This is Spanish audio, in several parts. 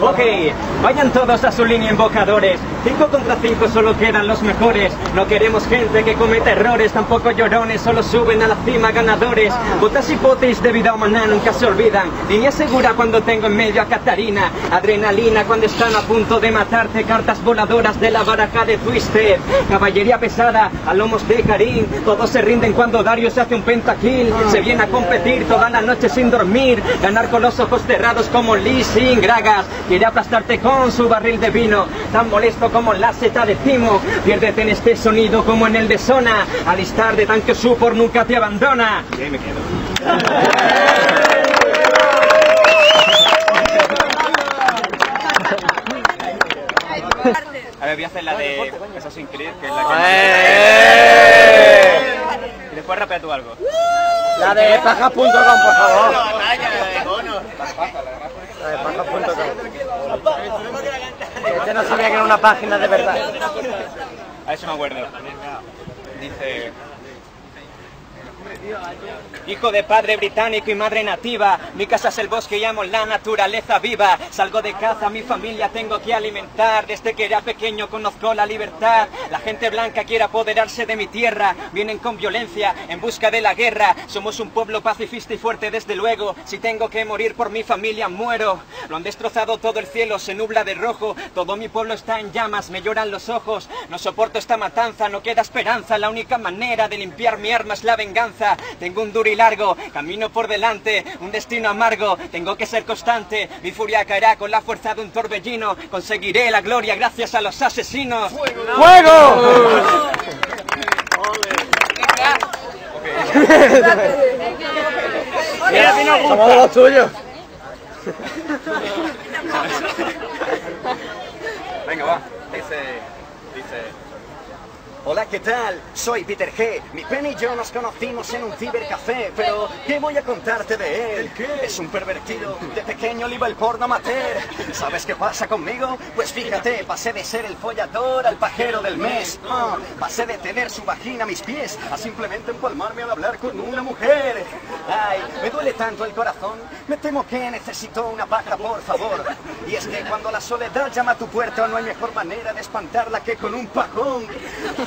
Ok, vayan todos a su línea invocadores. 5 contra 5 solo quedan los mejores. No queremos gente que cometa errores, tampoco llorones, solo suben a la cima ganadores. Botas y potis de vida humana nunca se olvidan. Línea segura cuando tengo en medio a Catarina. Adrenalina cuando están a punto de matarte. Cartas voladoras de la baraja de Twister. Caballería pesada a lomos de Karim. Todos se rinden cuando Dario se hace un pentakill. Se viene a competir toda la noche sin dormir. Ganar con los ojos cerrados como Lee sin Gragas. Quiere aplastarte con su barril de vino, tan molesto como la seta de Cimo. Piérdete en este sonido como en el de Sona. Alistar de tanque supor nunca te abandona. Y ahí me quedo. A ver, voy a hacer la de Assassin's Creed, que es la que... ¡Eh! Y después rapea tú algo. La de pajas.com, por favor. Este no sabía que era una página de verdad. A si me acuerdo. Dice... Hijo de padre británico y madre nativa, mi casa es el bosque y amo la naturaleza viva. Salgo de caza, mi familia tengo que alimentar. Desde que era pequeño conozco la libertad. La gente blanca quiere apoderarse de mi tierra. Vienen con violencia en busca de la guerra. Somos un pueblo pacifista y fuerte desde luego. Si tengo que morir por mi familia, muero. Lo han destrozado todo el cielo, se nubla de rojo. Todo mi pueblo está en llamas, me lloran los ojos. No soporto esta matanza, no queda esperanza. La única manera de limpiar mi arma es la venganza. Tengo un duro y largo camino por delante, un destino amargo. Tengo que ser constante. Mi furia caerá con la fuerza de un torbellino. Conseguiré la gloria gracias a los asesinos. ¡Fuego! Mira, somos de los tuyos. Venga, va. Dice. Dice. Hola, ¿qué tal? Soy Peter G. Mi Penny y yo nos conocimos en un cibercafé, pero ¿qué voy a contarte de él? Es un pervertido. De pequeño le iba el porno amateur. ¿Sabes qué pasa conmigo? Pues fíjate, pasé de ser el follador al pajero del mes. Pasé de tener su vagina a mis pies a simplemente empalmarme al hablar con una mujer. Ay, me duele tanto el corazón. Me temo que necesito una paja, por favor. Y es que cuando la soledad llama a tu puerta no hay mejor manera de espantarla que con un pajón.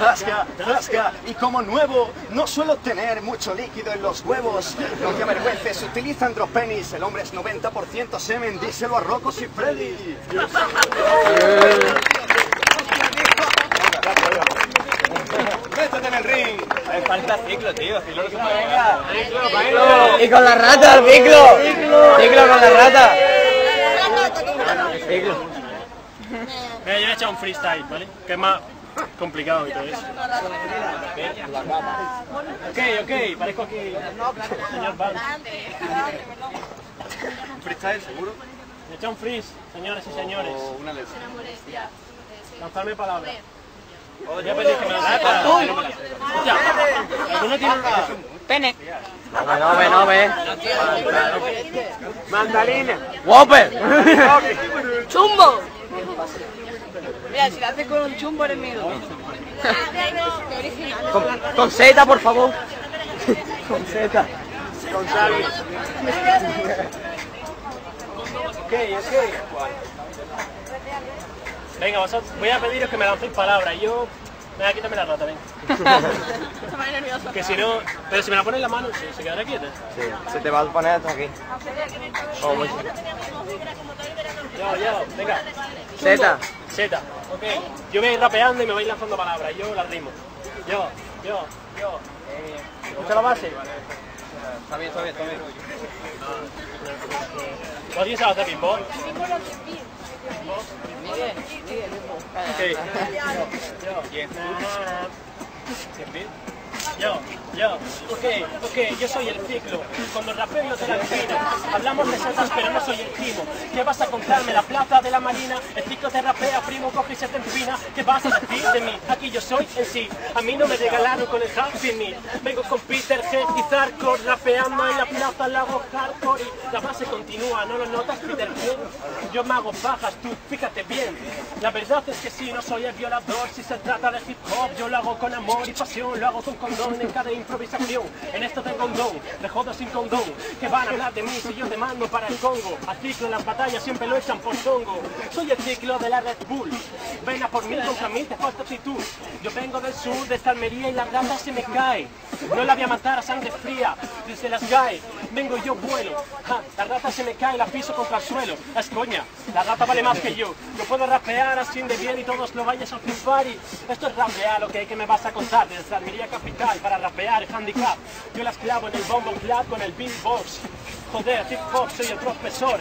Rasca, rasca, y como nuevo, no suelo tener mucho líquido en los huevos. No te avergüences, utiliza andropenis. El hombre es 90% semen, díselo a Rocos y Freddy. Métete en el ring. Me falta ciclo, tío. Ciclo no se puede. Venga. Y con la rata, el ciclo. Ciclo con la rata. Ciclo. Mira, yo he echado un freestyle, ¿vale? Que es más complicado y todo eso. Ok, ok, parezco aquí señor Vance. ¿Un freestyle seguro? He echado un freeze, señoras y señores. O una letra. Lanzarme palabras. Voy a pedir que me. Hostia, ¿alguno tiene una...? Pene. No ve, no ve, no ve. Mandalina. Whopper. ¡Chumbo! Mira, si lo haces con un chumbo eres mío. Con, con Z, por favor. Con Z. Con Xavi. Ok, ok. Venga, vosotros, voy a pediros que me lancéis palabras. Y yo... Venga, quítame la rata, venga. Que si no... Pero si me la pones en la mano, se, se quedará quieta. Sí, se te va a poner hasta aquí. Oh, muy- Yo, yo, venga. Z. Z, ok. Yo voy a ir rapeando y me vais lanzando palabras. Yo las rimo. Yo, yo, yo. Eh, ¿Escucha la base? Está bien, está bien, está bien. ¿Alguien sabe hacer beatbox? Ok. Yo, yo, ok, ok, yo soy el ciclo, cuando rapeo yo te la defino, hablamos de setas pero no soy el primo, ¿qué vas a contarme? La plaza de la marina, el ciclo te rapea, primo, coge y se te empina, ¿qué vas a decir de mí? Aquí yo soy en sí, a mí no me regalaron con el Happy Meal, vengo con Peter G y Zarco, rapeando en la plaza, la hago hardcore y la base continúa, ¿no lo notas Peter G? Yo me hago bajas, tú fíjate bien, la verdad es que sí, no soy el violador, si se trata de hip hop, yo lo hago con amor y pasión, lo hago con condón, en cada En esto tengo un don, de jodo sin condón. Que van a hablar de mí si yo te mando para el Congo. Al ciclo en las batallas siempre lo echan por tongo. Soy el ciclo de la Red Bull. Ven a por mí, contra mí te falta actitud. Yo vengo del sur, de esta Almería y la rata se me cae. No la voy a matar a sangre fría, desde las cae. Vengo yo vuelo. Ja, la rata se me cae, la piso contra el suelo. Es coña, la rata vale más que yo. Yo puedo rapear así de bien y todos lo vayas a flipar. Y esto es rapear, lo que que me vas a contar. Desde Almería Capital para rapear handicap. Yo las clavo en el bombo clap con el beatbox. Joder, hip hop, soy el profesor.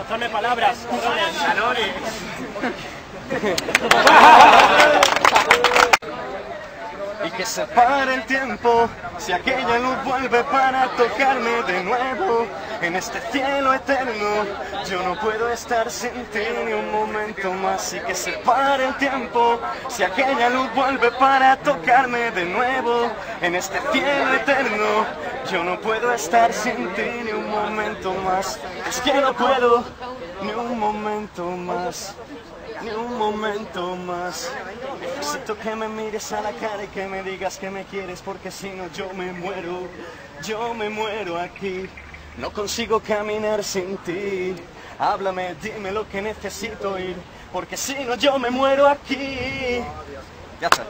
Otrame palabras, cabrones. Y que se pare el tiempo si aquella luz vuelve para tocarme de nuevo en este cielo eterno. Yo no puedo estar sin ti ni un momento más. Y que se pare el tiempo si aquella luz vuelve para tocarme de nuevo en este cielo eterno. Yo no puedo estar sin ti ni un momento más. Es que no puedo ni un momento más ni un momento más. Necesito que me mires a la cara y que me digas que me quieres porque si no yo me muero, yo me muero aquí. No consigo caminar sin ti. Háblame, dime lo que necesito oír porque si no yo me muero aquí. Ya está.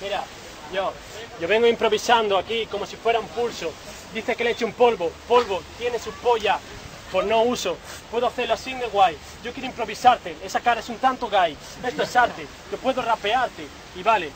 Mira, yo, yo vengo improvisando aquí como si fuera un pulso. Dice que le eche un polvo, polvo, tiene su polla, por no uso. Puedo hacerlo así de guay. Yo quiero improvisarte, esa cara es un tanto gay. Esto es arte, yo puedo rapearte. Y vale,